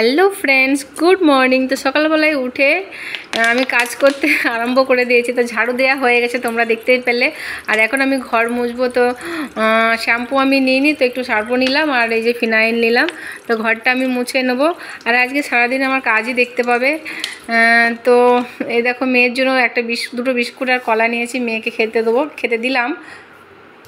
Hello friends, good morning. তো সকালবেলায় উঠে আমি কাজ করতে আরম্ভ করে দিয়েছি। তো ঝাড়ু দেওয়া হয়ে গেছে তোমরা দেখতেই পেলে। আর এখন আমি ঘর মুছবো, তো শ্যাম্পু আমি নিইনি, তো একটু সার্পো নিলাম আর এই যে ফিনাইল নিলাম। তো ঘরটা আমি মুছে নেব। আর আজকে সারাদিন আমার কাজই দেখতে পাবে। তো এই দেখো, মেয়ের জন্য একটা বিস, দুটো বিস্কুট আর কলা নিয়েছি। মেয়েকে খেতে দেবো, খেতে দিলাম।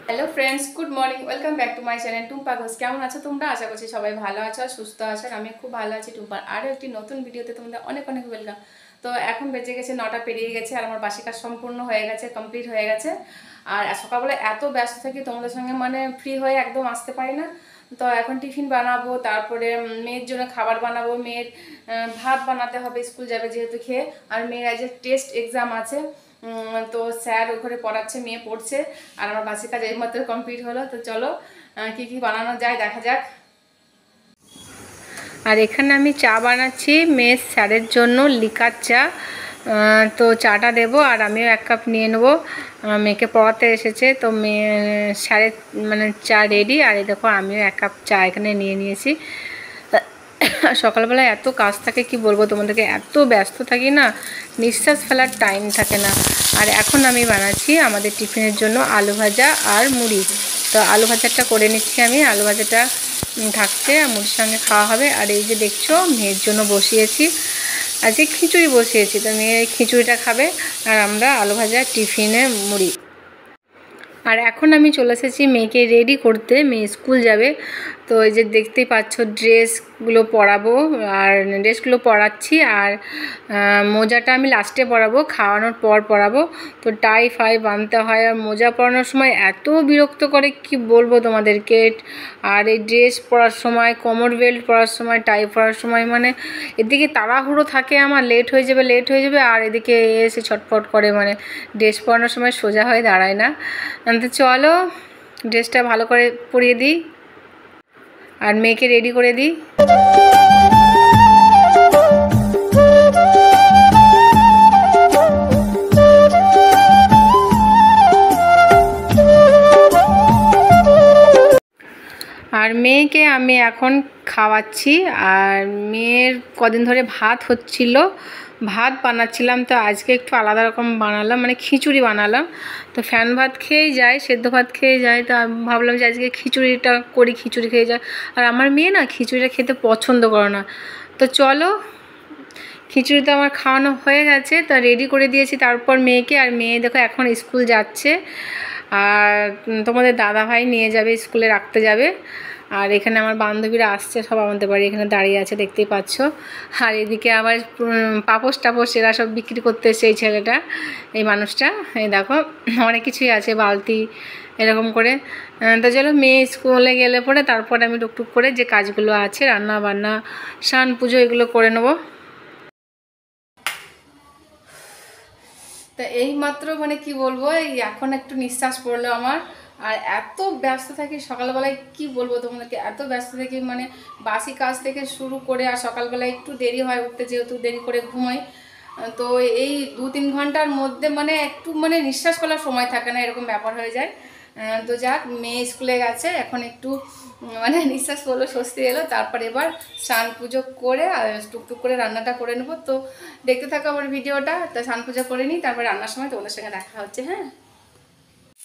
Hello friends good morning welcome back to my channel Tumpa Ghosh কেমন আছো তোমরা? আশা করছি সবাই ভালো আছো সুস্থ আছো আমি খুব ভালো আছি টুম্পার আরও একটি নতুন ভিডিওতে তোমাদের অনেক অনেক ওয়েলকাম তো এখন বেঁচে গেছে নটা, পেরিয়ে গেছে আর আমার বাসি কাজ সম্পূর্ণ হয়ে গেছে কমপ্লিট হয়ে গেছে। আর সকালবেলা এত ব্যস্ত থাকি, তোমাদের সঙ্গে মানে ফ্রি হয়ে একদম আসতে পারি না। তো এখন টিফিন বানাবো, তারপরে মেয়ের জন্য খাবার বানাবো, মেয়ের ভাত বানাতে হবে, স্কুল যাবে যেহেতু খেয়ে। আর মেয়ের আজ টেস্ট এক্সাম আছে। তো স্যার ওখানে পড়াচ্ছে, মেয়ে পড়ছে, আর আমার বাসি কাজ এইমাত্র কমপ্লিট হলো, তো চলো কি কি বানানো যায় দেখা যাক। আর এখানে আমি চা বানাচ্ছি মেয়ের স্যারের জন্য লিকার চা। তো চাটা দেবো আর আমিও এক কাপ নিয়ে নেব। মেয়েকে পড়াতে এসেছে, তো মেয়ে, স্যারের মানে চা রেডি, আর এই দেখো আমিও এক কাপ চা এখানে নিয়ে নিয়েছি। সকালবেলা এত কাজ থাকে, কি বলব তোমাদেরকে? এত ব্যস্ত থাকি না, নিঃশ্বাস ফেলার টাইম থাকে না। আর এখন আমি বানাচ্ছি আমাদের টিফিনের জন্য আলু ভাজা আর মুড়ি। তো আলু ভাজাটা করে নিচ্ছি আমি, আলু ভাজাটা থাকছে, আর মুড়ির সঙ্গে খাওয়া হবে। আর এই যে দেখছ, মেয়ের জন্য বসিয়েছি। আজকে খিচুড়ি বসিয়েছি, তো মেয়ে খিচুড়িটা খাবে, আর আমরা আলু ভাজা, টিফিনে মুড়ি। আর এখন আমি চলে এসেছি মেয়েকে রেডি করতে, মেয়ে স্কুল যাবে। তো এই যে দেখতেই পাচ্ছ ড্রেসগুলো পরাবো, আর ড্রেসগুলো পরাচ্ছি, আর মোজাটা আমি লাস্টে পরাবো, খাওয়ানোর পর পরাবো। তো টাই ফাই বাঁধতে হয়, আর মোজা পরানোর সময় এত বিরক্ত করে, কি বলব তোমাদেরকে? আর এই ড্রেস পরার সময় কোমর বেল্ট পরার সময় টাই পরার সময় মানে এদিকে তাড়াহুড়ো থাকে আমার লেট হয়ে যাবে লেট হয়ে যাবে, আর এদিকে এসে ছটফট করে মানে ড্রেস পরানোর সময় সোজা হয়ে দাঁড়ায় না। তো চলো ড্রেসটা ভালো করে পরিয়ে দিই। আর মেয়েকে রেডি করে দিই। আর মেয়েকে আমি এখন খাওয়াচ্ছি। আর মেয়ের কদিন ধরে ভাত হচ্ছিল। ভাত বানাচ্ছিলাম, তো আজকে একটু আলাদা রকম বানালাম মানে খিচুড়ি বানালাম। তো ফ্যান ভাত খেয়েই যায়, সেদ্ধ ভাত খেয়ে যায়, তো ভাবলাম যে আজকে খিচুড়িটা করি, খিচুড়ি খেয়ে যায়। আর আমার মেয়ে না খিচুড়িটা খেতে পছন্দ করে না। তো চলো, খিচুড়ি তো আমার খাওয়ানো হয়ে গেছে, তো রেডি করে দিয়েছি তারপর মেয়েকে। আর মেয়ে দেখো এখন স্কুল যাচ্ছে, আর তোমাদের দাদা ভাই নিয়ে যাবে স্কুলে রাখতে যাবে। আর এখানে আমার বান্ধবীরা আসছে, সব আমাদের বাড়ি এখানে দাঁড়িয়ে আছে, দেখতেই পাচ্ছ। আর এদিকে আবার পাপোশ টাপোশ এরা সব বিক্রি করতে এসে এই ছেলেটা, এই মানুষটা। এই দেখো, অনেক কিছুই আছে, বালতি, এরকম করে। তো চলো, মেয়ে স্কুলে গেলে পরে তারপরে আমি টুকটুক করে যে কাজগুলো আছে, রান্না বান্না, স্নান পুজো, এগুলো করে নেব। তা এই মাত্র মানে কি বলব, এই এখন একটু নিঃশ্বাস পড়ল আমার। আর এত ব্যস্ত থাকি সকালবেলায় কি বলব তোমাদেরকে? এত ব্যস্ত থাকি মানে বাসি কাজ থেকে শুরু করে আর সকালবেলায় একটু দেরি হয় উঠতে যেহেতু দেরি করে ঘুমোই। তো এই দু তিন ঘণ্টার মধ্যে মানে একটু মানে নিঃশ্বাস করার সময় থাকে না, এরকম ব্যাপার হয়ে যায়। তো যাক, মেয়ে স্কুলে গেছে, এখন একটু মানে নিঃশ্বাস পড়ল স্বস্তি এলো, তারপর এবার স্নান পুজো করে টুকটুক করে রান্নাটা করে নেব। তো দেখতে থাকো আমার ভিডিওটা, তো স্নান পুজো করে নিই, তারপর রান্নার সময় তোমাদের সঙ্গে দেখা হচ্ছে হ্যাঁ?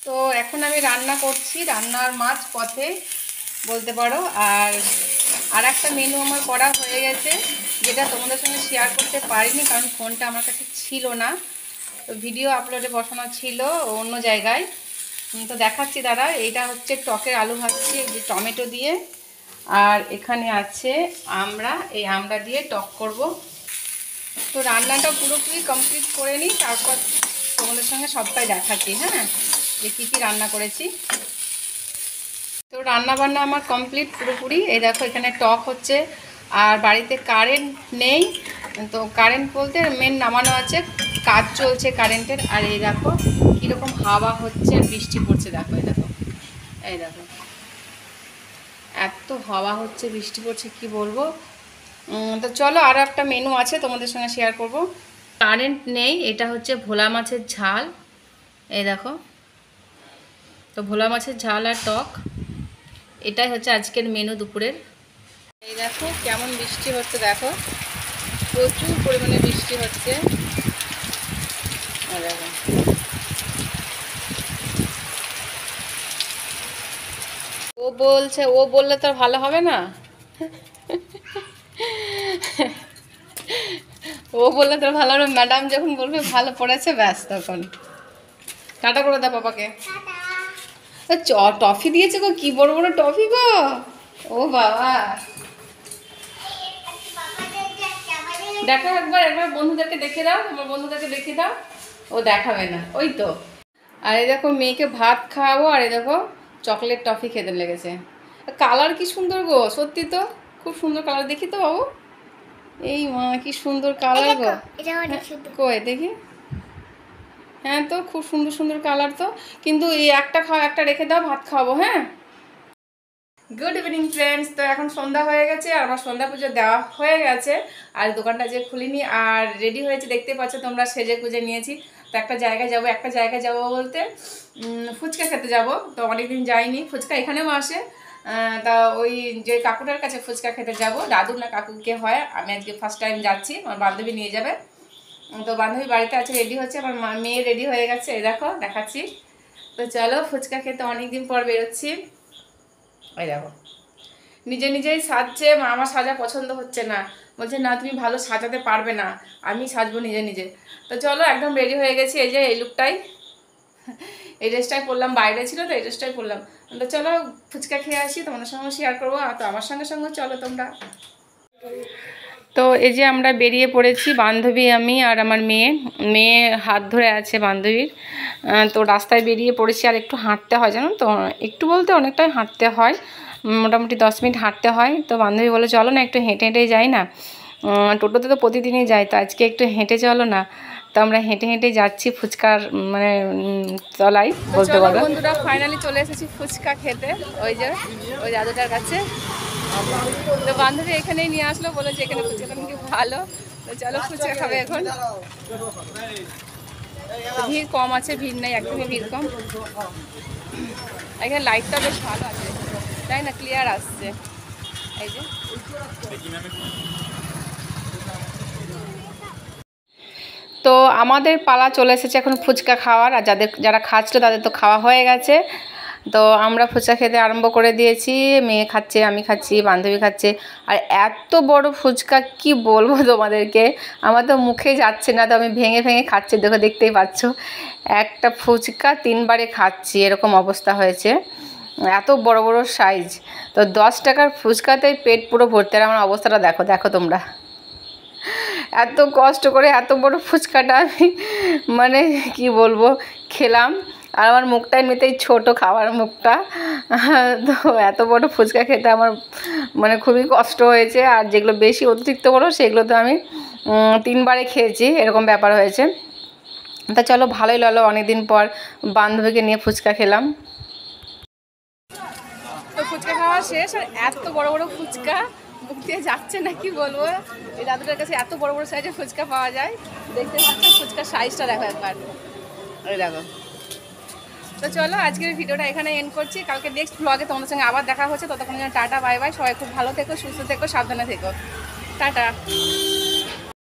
তো এখন আমি রান্না করছি, রান্নার মাছ পথে বলতে পারো। আর আর একটা মেনু আমার করা হয়ে গেছে, যেটা তোমাদের সঙ্গে শেয়ার করতে পারিনি, কারণ ফোনটা আমার কাছে ছিল না। তো ভিডিও আপলোডে বসানো ছিল অন্য জায়গায়। তো দেখাচ্ছি দাদা, এইটা হচ্ছে টকের আলু ভাজছি যে টমেটো দিয়ে। আর এখানে আছে আমরা, এই আমরা দিয়ে টক করব। তো রান্নাটা পুরোপুরি কমপ্লিট করে নিই, তারপর তোমাদের সঙ্গে সবটাই দেখাচ্ছি হ্যাঁ? যে কী কী রান্না করেছি। তো রান্না বান্না আমার কমপ্লিট পুরোপুরি। এই দেখো এখানে টক হচ্ছে, আর বাড়িতে কারেন্ট নেই। তো কারেন্ট বলতে মেন নামানো আছে, কাজ চলছে কারেন্টের। আর এই দেখো কীরকম হাওয়া হচ্ছে বৃষ্টি পড়ছে, দেখো এই দেখো। এই দেখো। এত হাওয়া হচ্ছে, বৃষ্টি পড়ছে, কি বলব? তো চলো আরও একটা মেনু আছে, তোমাদের সঙ্গে শেয়ার করব। কারেন্ট নেই, এটা হচ্ছে ভোলা মাছের ঝাল। এই দেখো। তো ভোলা মাছের ঝাল আর টক এটাই হচ্ছে আজকের মেনু দুপুরের। এই দেখো কেমন বৃষ্টি হচ্ছে দেখো। প্রচুর পরিমাণে বৃষ্টি হচ্ছে। ও বলছে ও বললে তো ভালো হবে না। ও বললে তো ভালো হবে ম্যাডাম যখন বলবে ভালো পড়েছে ব্যাস তখন। টাটা করে পাপাকে। এ, চ টফি দিয়েছে গো কি বড় বড় টফি গো? ও বাবা। দেখো একবার একবার বন্ধুদেরকে দেখে দাও তোমার বন্ধুদেরকে দেখে দাও। ও দেখাবে না ওই তো। আর এই দেখো মেয়েকে ভাত খাওয়াবো আর এই দেখো চকলেট টফি খেতে লেগেছে। কালার কি সুন্দর গো সত্যি তো। খুব সুন্দর কালার দেখি তো বাবু। এই মা কি সুন্দর কালার গো। এটা অনেক দেখি। হ্যাঁ তো, খুব সুন্দর সুন্দর কালার তো। কিন্তু এই একটা খাওয়া একটা রেখে দাও, ভাত খাওয়াবো হ্যাঁ? গুড ইভিনিং ফ্রেন্ডস তো এখন সন্ধ্যা হয়ে গেছে, আর আমার সন্ধ্যা পুজো দেওয়া হয়ে গেছে। আর দোকানটা যে খুলিনি, আর রেডি হয়েছে, দেখতে পাচ্ছ তোমরা, সেজে গুজে নিয়েছি। তো একটা জায়গায় যাব, একটা জায়গায় যাব বলতে ফুচকা খেতে যাব। তো অনেকদিন যাইনি, ফুচকা এখানেও আসে। তা ওই যে কাকুটার কাছে ফুচকা খেতে যাব। দাদু না কাকুকে হয়, আমি আজকে ফার্স্ট টাইম যাচ্ছি, আমার বান্ধবী নিয়ে যাবে। তো বান্ধবী বাড়িতে আছে রেডি হচ্ছে, আমার মেয়ে রেডি হয়ে গেছে, এই দেখো, দেখাচ্ছি। তো চলো, ফুচকা খেতে অনেকদিন পর বেরোচ্ছি। ওই দেখো। নিজে নিজেই সাজছে আমার সাজা পছন্দ হচ্ছে না। বলছে, না, তুমি ভালো সাজাতে পারবে না। আমি সাজবো নিজে নিজে। তো চলো, একদম রেডি হয়ে গেছি, এই যে, এই লুকটাই এই ড্রেসটাই পরলাম, বাইরে ছিল তো, এই ড্রেসটাই পরলাম। তো চলো, ফুচকা খেয়ে আসি, তোমাদের সঙ্গে শেয়ার করব, আর তো আমার সঙ্গে সঙ্গে চলো তোমরা। তো এই যে আমরা বেরিয়ে পড়েছি বান্ধবী আমি আর আমার মেয়ে। মেয়ে হাত ধরে আছে বান্ধবীর। তো রাস্তায় বেরিয়ে পড়েছি আর একটু হাঁটতে হয় জানো তো? একটু বলতে অনেকটাই হাঁটতে হয় মোটামুটি দশ মিনিট হাঁটতে হয়। তো বান্ধবী বলে চলো না একটু হেঁটে হেঁটে যাই না। টোটোতে তো প্রতিদিনই যাই তো আজকে একটু হেঁটে চলো না। তো আমরা হেঁটে হেঁটে যাচ্ছি ফুচকার মানে তলায় বলতে পারো বন্ধুরা ফাইনালি চলে এসেছি ফুচকা খেতে। ওই যে ওই দাদুটার কাছে। তো বান্ধবী এখানেই নিয়ে আসলো বলে যে এখানে ফুচকাটা নাকি ভালো। তো চলো ফুচকা খাবে এখন। ভিড় কম আছে, ভিড় নেই, একদমই ভিড় কম। এখানে লাইটটা বেশ ভালো আছে। তাই না? ক্লিয়ার আসছে। এই যে। তো আমাদের পালা চলে এসেছে এখন ফুচকা খাওয়ার, আর যাদের, যারা খাচ্ছিল তাদের তো খাওয়া হয়ে গেছে। তো আমরা ফুচকা খেতে আরম্ভ করে দিয়েছি, মেয়ে খাচ্ছে, আমি খাচ্ছি, বান্ধবী খাচ্ছে। আর এত বড় ফুচকা, কি বলব তোমাদেরকে? আমার তো মুখে যাচ্ছে না, তো আমি ভেঙে ভেঙে খাচ্ছি দেখো দেখতেই পাচ্ছ। একটা ফুচকা তিনবারে খাচ্ছি, এরকম অবস্থা হয়েছে। এত বড় বড় সাইজ তো দশ টাকার ফুচকাতেই পেট পুরো ভর্তি, আর আমার অবস্থাটা দেখো দেখো তোমরা। এত কষ্ট করে এত বড় ফুচকাটা আমি মানে কি বলব, খেলাম। আর আমার মুখটা এমনিতেই ছোটো খাওয়ার মুখটা। তো এত বড় ফুচকা খেতে আমার মানে খুবই কষ্ট হয়েছে। আর যেগুলো বেশি অতিরিক্ত বড় সেগুলো তো আমি তিনবারে খেয়েছি, এরকম ব্যাপার হয়েছে। তা চলো, ভালোই লাগল, অনেকদিন পর বান্ধবীকে নিয়ে ফুচকা খেলাম। তো ফুচকা খাওয়া শেষ, আর এত বড় বড় ফুচকা, মুখ দিয়ে যাচ্ছে না, কি বলব? এই দাদুটার কাছে এত বড় বড় সাইজের ফুচকা পাওয়া যায়। দেখতে পাচ্ছ, ফুচকার সাইজটা দেখো একবার। দেখো। তো চলো, আজকের ভিডিওটা এখানে এন্ড করছি। কালকে নেক্সট ব্লগে তোমাদের সঙ্গে আবার দেখা হচ্ছে। ততক্ষণ যেন টাটা, বাই বাই। সবাই খুব ভালো থেকো, সুস্থ থেকো, সাবধানে থেকো। টাটা।